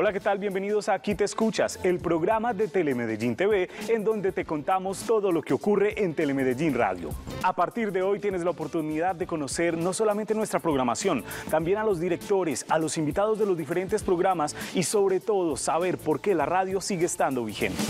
Hola, ¿qué tal? Bienvenidos a Aquí te escuchas, el programa de Telemedellín TV, en donde te contamos todo lo que ocurre en Telemedellín Radio. A partir de hoy tienes la oportunidad de conocer no solamente nuestra programación, también a los directores, a los invitados de los diferentes programas y sobre todo saber por qué la radio sigue estando vigente.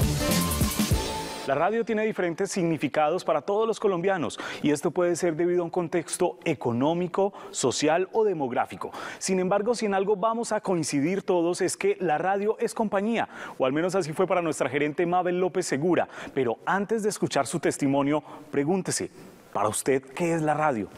La radio tiene diferentes significados para todos los colombianos y esto puede ser debido a un contexto económico, social o demográfico. Sin embargo, si en algo vamos a coincidir todos es que la radio es compañía, o al menos así fue para nuestra gerente Mabel López Segura. Pero antes de escuchar su testimonio, pregúntese, para usted, ¿qué es la radio?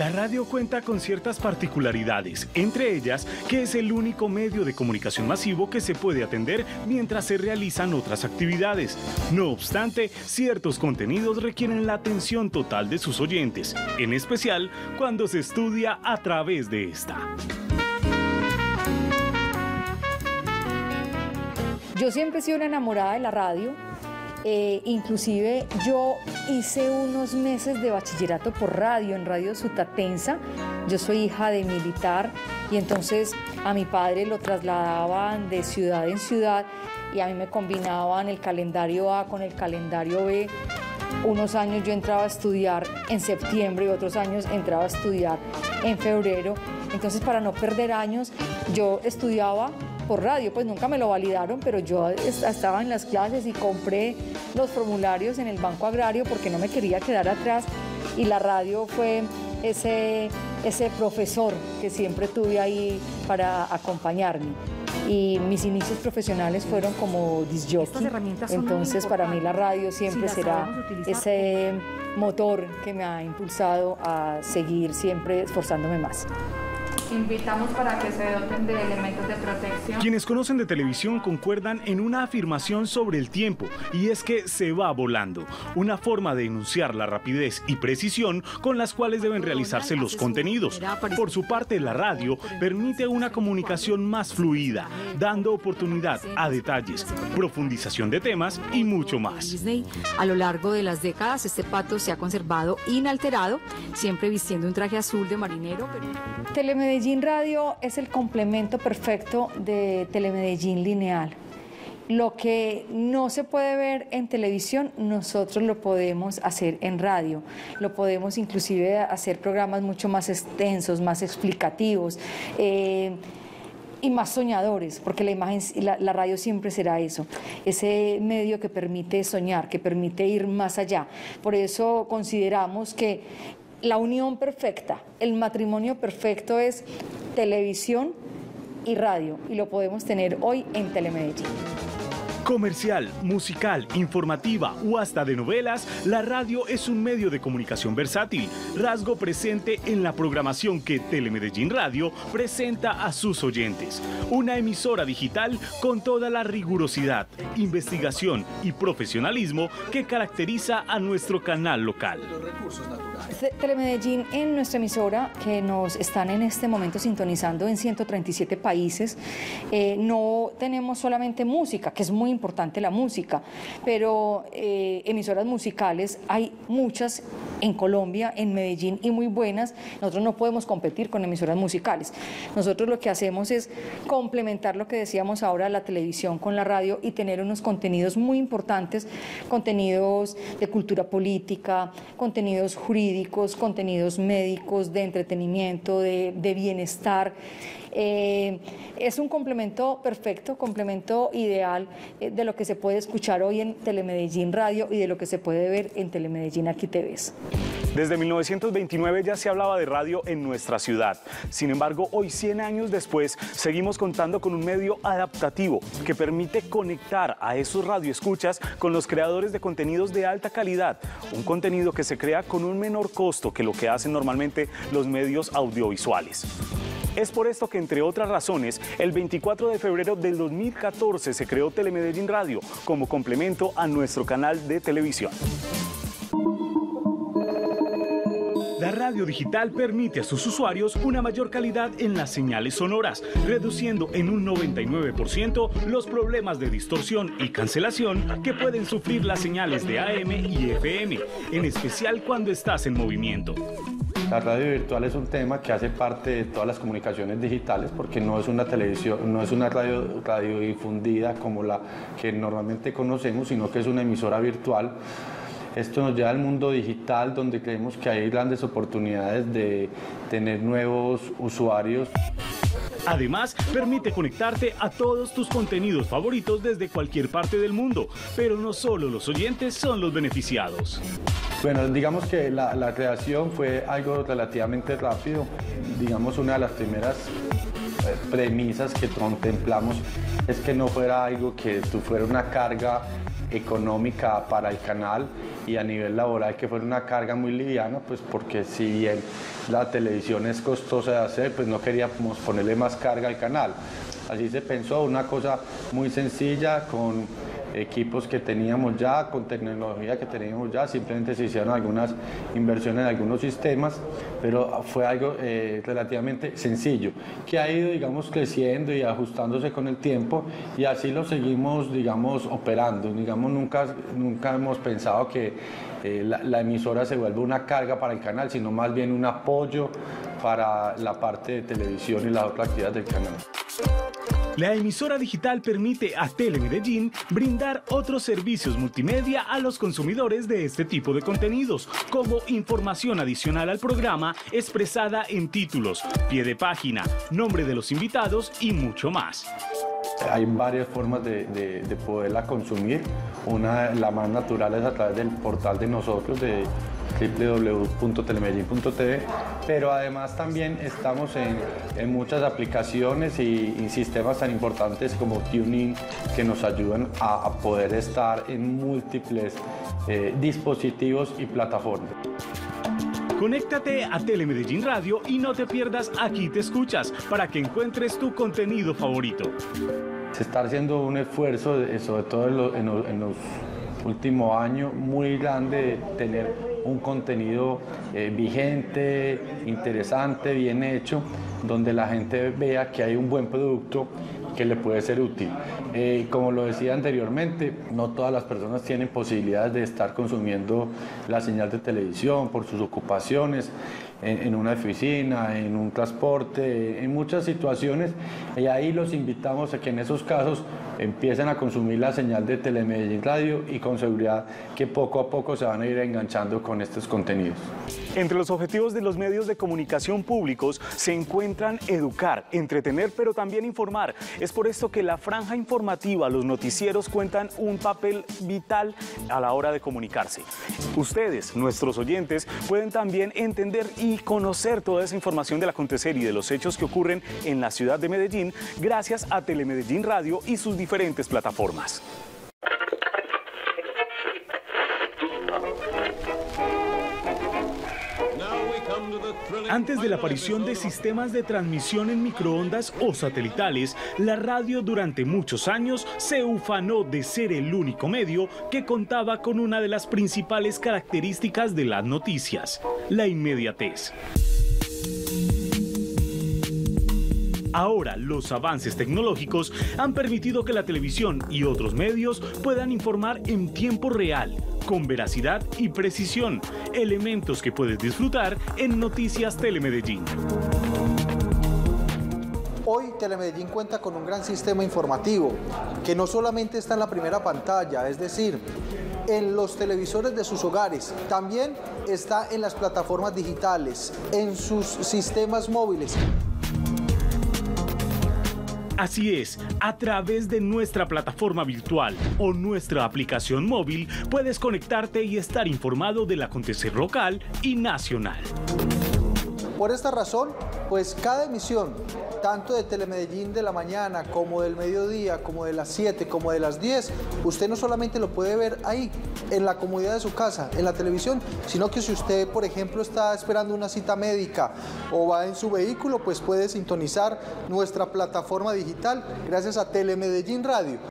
La radio cuenta con ciertas particularidades, entre ellas que es el único medio de comunicación masivo que se puede atender mientras se realizan otras actividades. No obstante, ciertos contenidos requieren la atención total de sus oyentes, en especial cuando se estudia a través de esta. Yo siempre he sido una enamorada de la radio. Eh, inclusive yo hice unos meses de bachillerato por radio, en Radio Sutatensa. Yo soy hija de militar y entonces a mi padre lo trasladaban de ciudad en ciudad y a mí me combinaban el calendario A con el calendario B. Unos años yo entraba a estudiar en septiembre y otros años entraba a estudiar en febrero. Entonces para no perder años yo estudiaba por radio, pues nunca me lo validaron, pero yo estaba en las clases y compré los formularios en el Banco Agrario porque no me quería quedar atrás y la radio fue ese, ese profesor que siempre tuve ahí para acompañarme. Y mis inicios profesionales fueron como disjockey. Entonces, para mí la radio siempre será ese motor que me ha impulsado a seguir siempre esforzándome más invitamos para que se doten de elementos de protección. Quienes conocen de televisión concuerdan en una afirmación sobre el tiempo y es que se va volando, una forma de enunciar la rapidez y precisión con las cuales deben realizarse los contenidos. Por su parte, la radio permite una comunicación más fluida, dando oportunidad a detalles, profundización de temas y mucho más. A lo largo de las décadas, este pato se ha conservado inalterado, siempre vistiendo un traje azul de marinero. Telemedellín Radio es el complemento perfecto de Telemedellín Lineal. Lo que no se puede ver en televisión, nosotros lo podemos hacer en radio. Lo podemos inclusive hacer programas mucho más extensos, más explicativos. Eh, y más soñadores, porque la imagen, la, la, radio siempre será eso, ese medio que permite soñar, que permite ir más allá. Por eso consideramos que la unión perfecta, el matrimonio perfecto es televisión y radio y lo podemos tener hoy en Telemedellín. Comercial, musical, informativa o hasta de novelas, la radio es un medio de comunicación versátil, rasgo presente en la programación que Telemedellín Radio presenta a sus oyentes. Una emisora digital con toda la rigurosidad, investigación y profesionalismo que caracteriza a nuestro canal local. Telemedellín en nuestra emisora, que nos están en este momento sintonizando en 137 países, eh, no tenemos solamente música, que es muy importante la música, pero eh, emisoras musicales hay muchas en Colombia, en Medellín y muy buenas. Nosotros no podemos competir con emisoras musicales. Nosotros lo que hacemos es complementar lo que decíamos ahora, la televisión con la radio y tener unos contenidos muy importantes, contenidos de cultura política, contenidos jurídicos, contenidos médicos, de entretenimiento, de, de bienestar. Eh, es un complemento perfecto, complemento ideal eh, de lo que se puede escuchar hoy en Telemedellín Radio y de lo que se puede ver en Telemedellín Aquí TVs. Desde 1929 ya se hablaba de radio en nuestra ciudad. Sin embargo, hoy 100 años después, seguimos contando con un medio adaptativo que permite conectar a esos radioescuchas con los creadores de contenidos de alta calidad. Un contenido que se crea con un menor costo que lo que hacen normalmente los medios audiovisuales. Es por esto que, entre otras razones, el 24 de febrero del 2014 se creó Telemedellín Radio como complemento a nuestro canal de televisión. Radio digital permite a sus usuarios una mayor calidad en las señales sonoras, reduciendo en un 99% los problemas de distorsión y cancelación que pueden sufrir las señales de AM y FM, en especial cuando estás en movimiento. La radio virtual es un tema que hace parte de todas las comunicaciones digitales porque no es una televisión, no es una radio, radio difundida como la que normalmente conocemos, sino que es una emisora virtual. Esto nos lleva al mundo digital donde creemos que hay grandes oportunidades de tener nuevos usuarios. Además, permite conectarte a todos tus contenidos favoritos desde cualquier parte del mundo, pero no solo los oyentes son los beneficiados. Bueno, digamos que la, la creación fue algo relativamente rápido. Digamos, una de las primeras eh, premisas que contemplamos es que no fuera algo que fuera una carga económica para el canal y a nivel laboral que fuera una carga muy liviana, pues porque si bien la televisión es costosa de hacer, pues no queríamos ponerle más carga al canal. Así se pensó, una cosa muy sencilla con equipos que teníamos ya, con tecnología que teníamos ya, simplemente se hicieron algunas inversiones en algunos sistemas, pero fue algo eh, relativamente sencillo, que ha ido, digamos, creciendo y ajustándose con el tiempo y así lo seguimos, digamos, operando. Digamos, nunca, nunca hemos pensado que eh, la, la emisora se vuelva una carga para el canal, sino más bien un apoyo para la parte de televisión y las otras actividades del canal. La emisora digital permite a Telemedellín brindar otros servicios multimedia a los consumidores de este tipo de contenidos, como información adicional al programa expresada en títulos, pie de página, nombre de los invitados y mucho más. Hay varias formas de, de, de poderla consumir. Una, la más natural es a través del portal de nosotros, de www.telemedellin.tv, pero además también estamos en, en muchas aplicaciones y, y, sistemas tan importantes como TuneIn que nos ayudan a, a poder estar en múltiples eh, dispositivos y plataformas. Conéctate a Telemedellín Radio y no te pierdas Aquí te escuchas para que encuentres tu contenido favorito. Se está haciendo un esfuerzo, sobre todo en los, en los, en los últimos años, muy grande de tener un contenido eh, vigente, interesante, bien hecho, donde la gente vea que hay un buen producto que le puede ser útil. Eh, como lo decía anteriormente, no todas las personas tienen posibilidades de estar consumiendo la señal de televisión por sus ocupaciones, en, en una oficina, en un transporte, en muchas situaciones, y ahí los invitamos a que en esos casos empiecen a consumir la señal de Telemedellín Radio y con seguridad que poco a poco se van a ir enganchando con estos contenidos. Entre los objetivos de los medios de comunicación públicos se encuentran educar, entretener, pero también informar. Es por esto que la franja informativa, los noticieros cuentan un papel vital a la hora de comunicarse. Ustedes, nuestros oyentes, pueden también entender y conocer toda esa información del acontecer y de los hechos que ocurren en la ciudad de Medellín gracias a Telemedellín Radio y sus diferentes plataformas. Antes de la aparición de sistemas de transmisión en microondas o satelitales, la radio durante muchos años se ufanó de ser el único medio que contaba con una de las principales características de las noticias, la inmediatez. Ahora, los avances tecnológicos han permitido que la televisión y otros medios puedan informar en tiempo real, con veracidad y precisión, elementos que puedes disfrutar en Noticias Telemedellín. Hoy Telemedellín cuenta con un gran sistema informativo que no solamente está en la primera pantalla, es decir, en los televisores de sus hogares, también está en las plataformas digitales, en sus sistemas móviles. Así es, a través de nuestra plataforma virtual o nuestra aplicación móvil puedes conectarte y estar informado del acontecer local y nacional. Por esta razón, pues cada emisión, tanto de Telemedellín de la mañana, como del mediodía, como de las 7, como de las 10, usted no solamente lo puede ver ahí, en la comodidad de su casa, en la televisión, sino que si usted, por ejemplo, está esperando una cita médica o va en su vehículo, pues puede sintonizar nuestra plataforma digital gracias a Telemedellín Radio.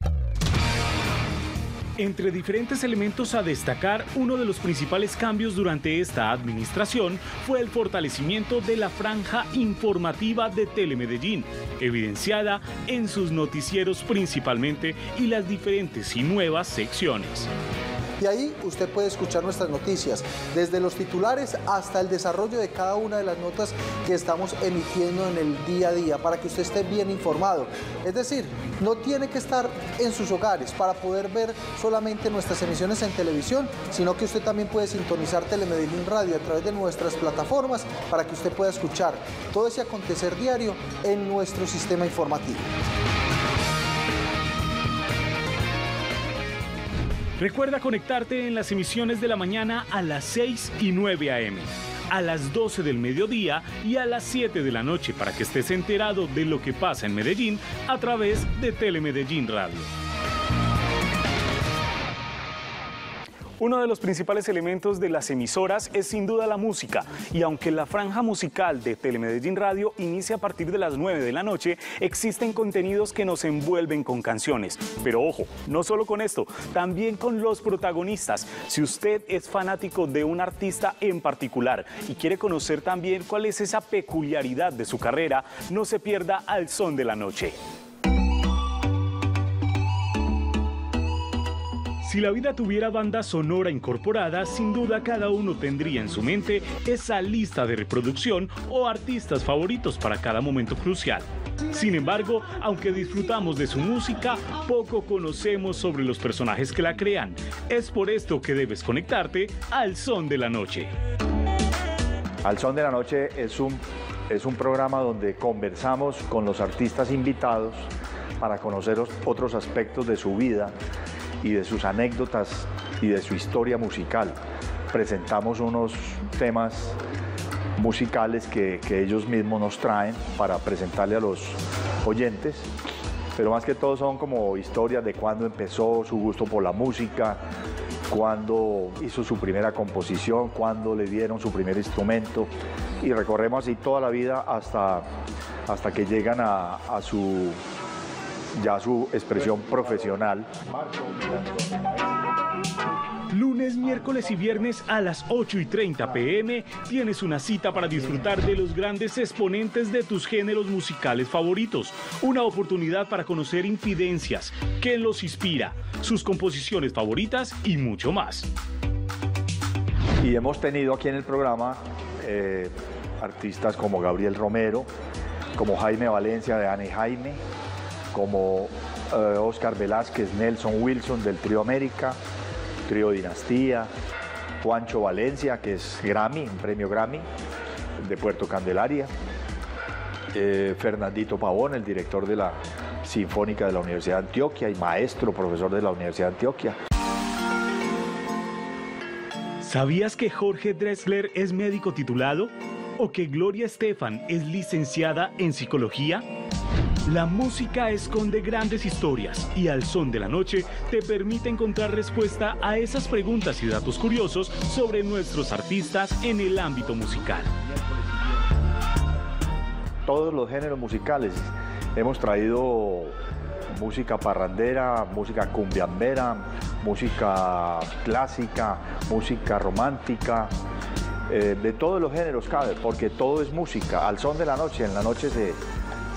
Entre diferentes elementos a destacar, uno de los principales cambios durante esta administración fue el fortalecimiento de la franja informativa de Telemedellín, evidenciada en sus noticieros principalmente y las diferentes y nuevas secciones. Y ahí usted puede escuchar nuestras noticias, desde los titulares hasta el desarrollo de cada una de las notas que estamos emitiendo en el día a día, para que usted esté bien informado. Es decir, no tiene que estar en sus hogares para poder ver solamente nuestras emisiones en televisión, sino que usted también puede sintonizar Telemedellín Radio a través de nuestras plataformas para que usted pueda escuchar todo ese acontecer diario en nuestro sistema informativo. Recuerda conectarte en las emisiones de la mañana a las 6 y 9 a.m., a las 12 del mediodía y a las 7 de la noche para que estés enterado de lo que pasa en Medellín a través de Telemedellín Radio. Uno de los principales elementos de las emisoras es sin duda la música y aunque la franja musical de Telemedellín Radio inicia a partir de las 9 de la noche, existen contenidos que nos envuelven con canciones. Pero ojo, no solo con esto, también con los protagonistas. Si usted es fanático de un artista en particular y quiere conocer también cuál es esa peculiaridad de su carrera, no se pierda al son de la noche. Si la vida tuviera banda sonora incorporada, sin duda cada uno tendría en su mente esa lista de reproducción o artistas favoritos para cada momento crucial. Sin embargo, aunque disfrutamos de su música, poco conocemos sobre los personajes que la crean. Es por esto que debes conectarte al Son de la Noche. Al Son de la Noche es un, es un programa donde conversamos con los artistas invitados para conocer otros aspectos de su vida y de sus anécdotas y de su historia musical. Presentamos unos temas musicales que, ellos mismos nos traen para presentarle a los oyentes, pero más que todo son como historias de cuándo empezó su gusto por la música, cuándo hizo su primera composición, cuándo le dieron su primer instrumento y recorremos así toda la vida hasta, hasta que llegan a su ya su expresión profesional. Lunes, miércoles y viernes a las 8 y 30 pm tienes una cita para disfrutar de los grandes exponentes de tus géneros musicales favoritos. Una oportunidad para conocer infidencias, qué los inspira, sus composiciones favoritas y mucho más. Y hemos tenido aquí en el programa eh, artistas como Gabriel Romero, como Jaime Valencia de Ana Jaime, como Oscar eh, Velázquez, Nelson Wilson del Trío América, Trío Dinastía, Juancho Valencia, que es Grammy, un premio Grammy de Puerto Candelaria, eh, Fernandito Pavón, el director de la Sinfónica de la Universidad de Antioquia y maestro, profesor de la Universidad de Antioquia. ¿Sabías que Jorge Dressler es médico titulado? ¿O que Gloria Estefan es licenciada en psicología? La música esconde grandes historias y al son de la noche te permite encontrar respuesta a esas preguntas y datos curiosos sobre nuestros artistas en el ámbito musical. Todos los géneros musicales hemos traído música parrandera, música cumbiambera, música clásica, música romántica, eh, de todos los géneros cabe, porque todo es música. Al son de la noche, en la noche se,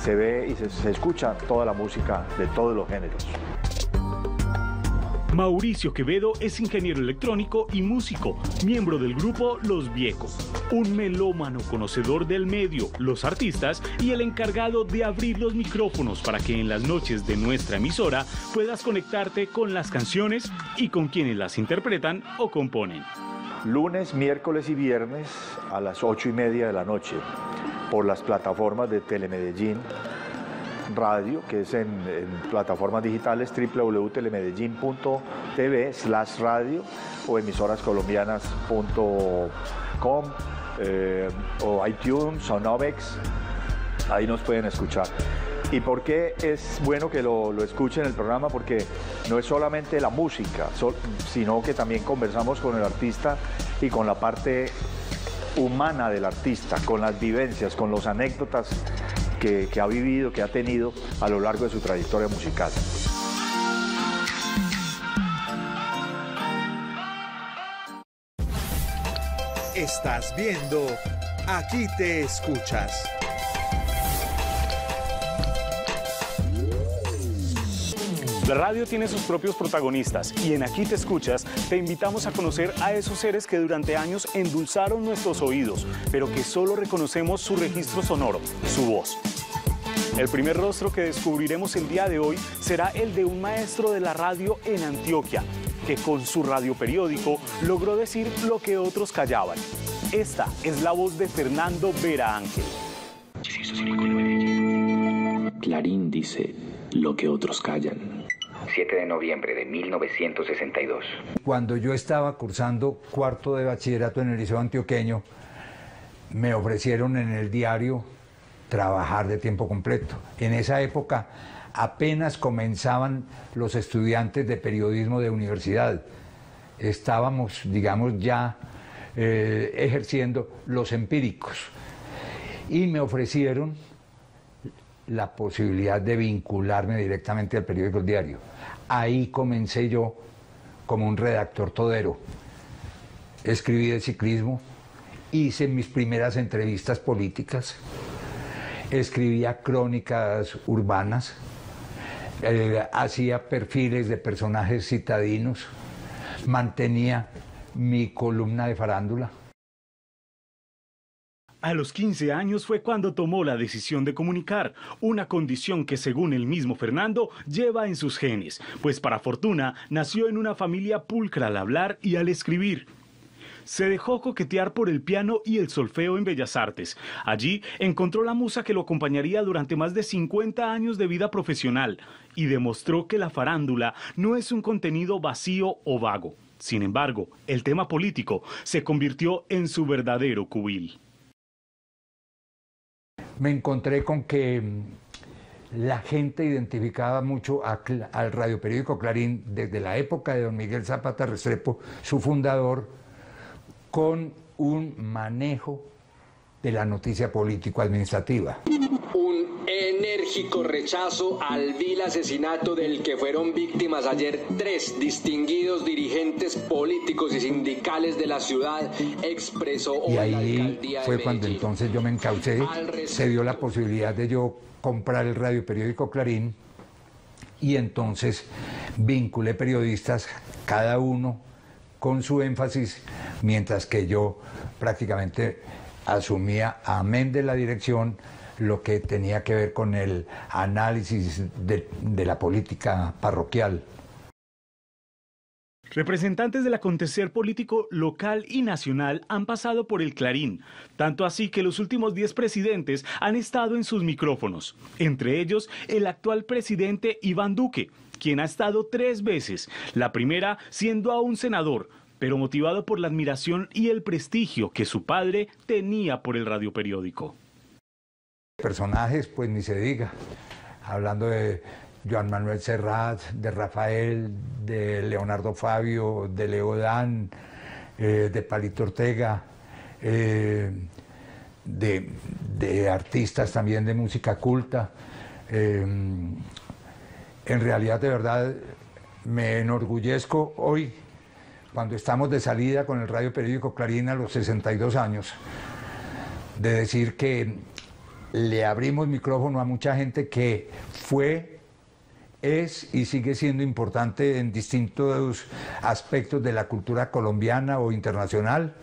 se ve y se, escucha toda la música de todos los géneros. Mauricio Quevedo es ingeniero electrónico y músico, miembro del grupo Los Viejos, un melómano conocedor del medio, los artistas y el encargado de abrir los micrófonos para que en las noches de nuestra emisora puedas conectarte con las canciones y con quienes las interpretan o componen. Lunes, miércoles y viernes a las ocho y media de la noche por las plataformas de Telemedellín Radio, que es en, plataformas digitales www.telemedellín.tv slash radio o emisorascolombianas.com eh, o iTunes o Novex. Ahí nos pueden escuchar. ¿Y por qué es bueno que lo, lo, escuchen el programa? Porque no es solamente la música, sino que también conversamos con el artista y con la parte humana del artista, con las vivencias, con las anécdotas que, que ha vivido, que ha tenido a lo largo de su trayectoria musical. Estás viendo Aquí te escuchas. La radio tiene sus propios protagonistas y en Aquí te escuchas te invitamos a conocer a esos seres que durante años endulzaron nuestros oídos, pero que solo reconocemos su registro sonoro, su voz. El primer rostro que descubriremos el día de hoy será el de un maestro de la radio en Antioquia, que con su radio periódico logró decir lo que otros callaban. Esta es la voz de Fernando Vera Ángel. Clarín dice lo que otros callan. 7 de noviembre de 1962. Cuando yo estaba cursando cuarto de bachillerato en el Liceo Antioqueño, me ofrecieron en el diario trabajar de tiempo completo. En esa época apenas comenzaban los estudiantes de periodismo de universidad. Estábamos, digamos, ya eh, ejerciendo los empíricos. Y me ofrecieron la posibilidad de vincularme directamente al periódico Diario. Ahí comencé yo como un redactor todero. Escribí de ciclismo, hice mis primeras entrevistas políticas, escribía crónicas urbanas, eh, hacía perfiles de personajes citadinos, mantenía mi columna de farándula. A los 15 años fue cuando tomó la decisión de comunicar, una condición que según el mismo Fernando lleva en sus genes, pues para fortuna nació en una familia pulcra al hablar y al escribir. Se dejó coquetear por el piano y el solfeo en Bellas Artes. Allí encontró la musa que lo acompañaría durante más de 50 años de vida profesional y demostró que la farándula no es un contenido vacío o vago. Sin embargo, el tema político se convirtió en su verdadero cubil me encontré con que mm, la gente identificaba mucho al radioperiódico Clarín desde la época de don Miguel Zapata Restrepo, su fundador, con un manejo de la noticia político-administrativa enérgico rechazo al vil asesinato del que fueron víctimas ayer tres distinguidos dirigentes políticos y sindicales de la ciudad, expresó y ahí fue cuando entonces yo me encaucé, se dio la posibilidad de yo comprar el radio periódico Clarín y entonces vinculé periodistas, cada uno con su énfasis, mientras que yo prácticamente asumía, amén de la dirección, lo que tenía que ver con el análisis de, la política parroquial. Representantes del acontecer político local y nacional han pasado por el Clarín, tanto así que los últimos 10 presidentes han estado en sus micrófonos, entre ellos el actual presidente Iván Duque, quien ha estado tres veces, la primera siendo aún senador, pero motivado por la admiración y el prestigio que su padre tenía por el radio periódico. Personajes, pues ni se diga. Hablando de Joan Manuel Serrat, de Rafael, de Leonardo Fabio, de Leodán, eh, de Palito Ortega, eh, de, artistas también de música culta. Eh, en realidad, de verdad, me enorgullezco hoy, cuando estamos de salida con el radio periódico Clarín a los 62 años, de decir que le abrimos micrófono a mucha gente que fue, es y sigue siendo importante en distintos aspectos de la cultura colombiana o internacional.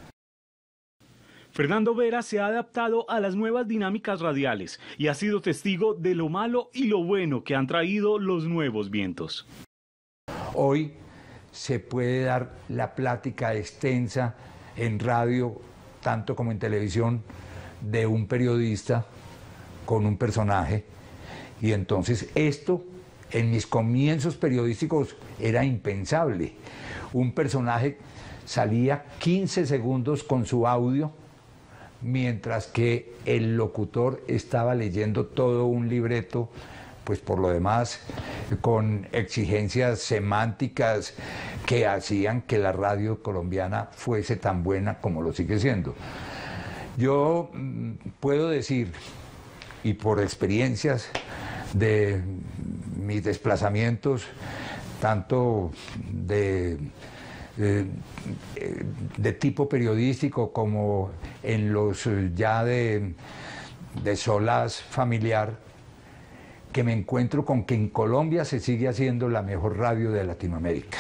Fernando Vera se ha adaptado a las nuevas dinámicas radiales y ha sido testigo de lo malo y lo bueno que han traído los nuevos vientos. Hoy se puede dar la plática extensa en radio, tanto como en televisión, de un periodista con un personaje. Y entonces esto en mis comienzos periodísticos era impensable. Un personaje salía 15 segundos con su audio, mientras que el locutor estaba leyendo todo un libreto, pues por lo demás, con exigencias semánticas que hacían que la radio colombiana fuese tan buena como lo sigue siendo. Yo mm, puedo decir y por experiencias de mis desplazamientos, tanto de, de, tipo periodístico como en los ya de, de solas familiar, que me encuentro con que en Colombia se sigue haciendo la mejor radio de Latinoamérica.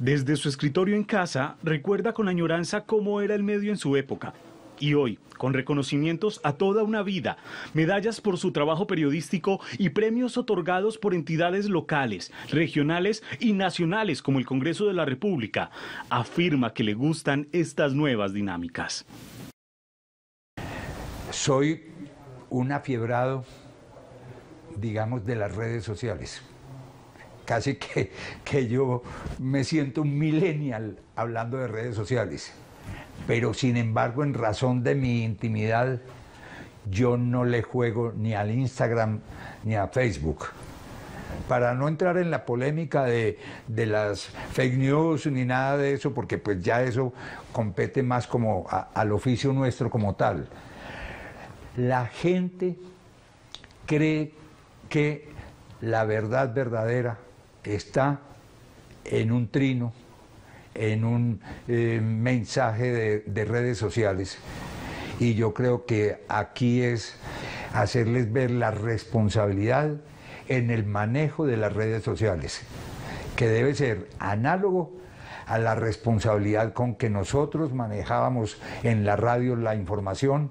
Desde su escritorio en casa, recuerda con añoranza cómo era el medio en su época. Y hoy, con reconocimientos a toda una vida, medallas por su trabajo periodístico y premios otorgados por entidades locales, regionales y nacionales como el Congreso de la República, afirma que le gustan estas nuevas dinámicas. Soy un afiebrado, digamos, de las redes sociales. Casi que, que yo me siento un millennial hablando de redes sociales. Pero sin embargo, en razón de mi intimidad, yo no le juego ni al Instagram ni a Facebook. Para no entrar en la polémica de, de las fake news ni nada de eso, porque pues ya eso compete más como al oficio nuestro como tal. La gente cree que la verdad verdadera está en un trino, en un eh, mensaje de, de redes sociales. Y yo creo que aquí es hacerles ver la responsabilidad en el manejo de las redes sociales, que debe ser análogo a la responsabilidad con que nosotros manejábamos en la radio la información,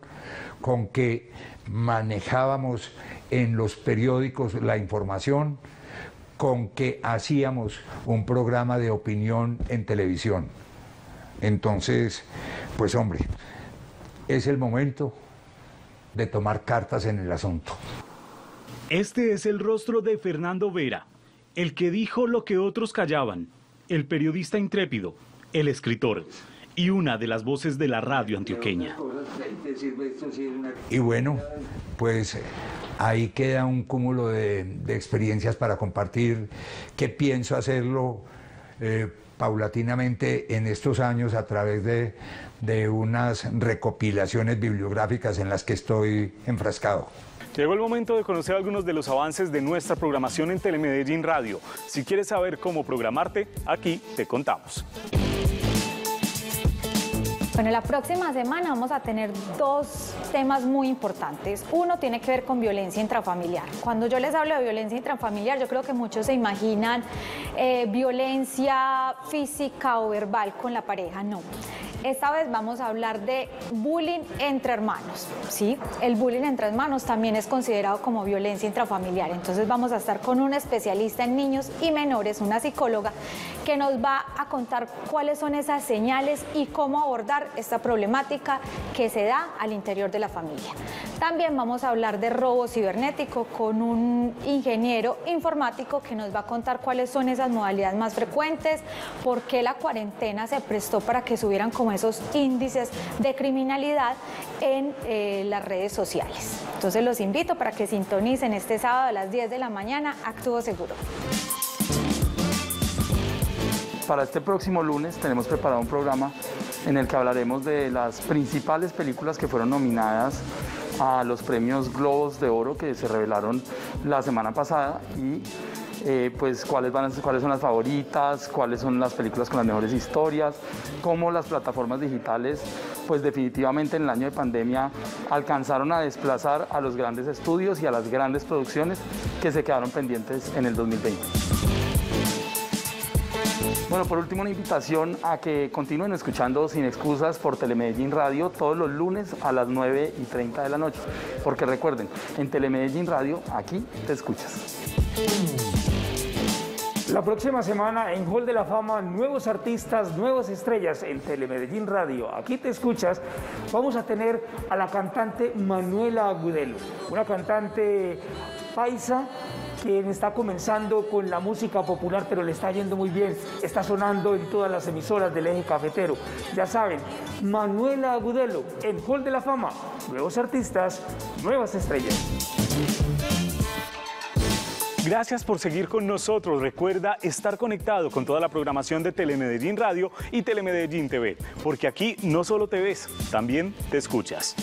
con que manejábamos en los periódicos la información, con que hacíamos un programa de opinión en televisión. Entonces, pues hombre, es el momento de tomar cartas en el asunto. Este es el rostro de Fernando Vera, el que dijo lo que otros callaban, el periodista intrépido, el escritor y una de las voces de la radio antioqueña. Y bueno, pues ahí queda un cúmulo de, de experiencias para compartir, que pienso hacerlo eh, paulatinamente en estos años a través de, de unas recopilaciones bibliográficas en las que estoy enfrascado. Llegó el momento de conocer algunos de los avances de nuestra programación en Telemedellín Radio. Si quieres saber cómo programarte, aquí te contamos. Bueno, la próxima semana vamos a tener dos temas muy importantes. Uno tiene que ver con violencia intrafamiliar. Cuando yo les hablo de violencia intrafamiliar, yo creo que muchos se imaginan eh, violencia física o verbal con la pareja. No. Esta vez vamos a hablar de bullying entre hermanos. ¿sí? El bullying entre hermanos también es considerado como violencia intrafamiliar. Entonces vamos a estar con una especialista en niños y menores, una psicóloga, que nos va a contar cuáles son esas señales y cómo abordar esta problemática que se da al interior de la familia. También vamos a hablar de robo cibernético con un ingeniero informático que nos va a contar cuáles son esas modalidades más frecuentes, por qué la cuarentena se prestó para que subieran como esos índices de criminalidad en eh, las redes sociales. Entonces los invito para que sintonicen este sábado a las 10 de la mañana, Actúo Seguro. Para este próximo lunes tenemos preparado un programa en el que hablaremos de las principales películas que fueron nominadas a los premios Globos de Oro que se revelaron la semana pasada y eh, pues cuáles, van cuáles son las favoritas, cuáles son las películas con las mejores historias, cómo las plataformas digitales pues definitivamente en el año de pandemia alcanzaron a desplazar a los grandes estudios y a las grandes producciones que se quedaron pendientes en el 2020. Bueno, por último, una invitación a que continúen escuchando Sin Excusas por Telemedellín Radio todos los lunes a las 9 y 30 de la noche. Porque recuerden, en Telemedellín Radio, aquí te escuchas. La próxima semana en Hall de la Fama, nuevos artistas, nuevas estrellas en Telemedellín Radio. Aquí te escuchas. Vamos a tener a la cantante Manuela Agudelo, una cantante paisa quien está comenzando con la música popular, pero le está yendo muy bien. Está sonando en todas las emisoras del eje cafetero. Ya saben, Manuela Agudelo en Hall de la Fama. Nuevos artistas, nuevas estrellas. Gracias por seguir con nosotros. Recuerda estar conectado con toda la programación de Telemedellín Radio y Telemedellín TV, porque aquí no solo te ves, también te escuchas.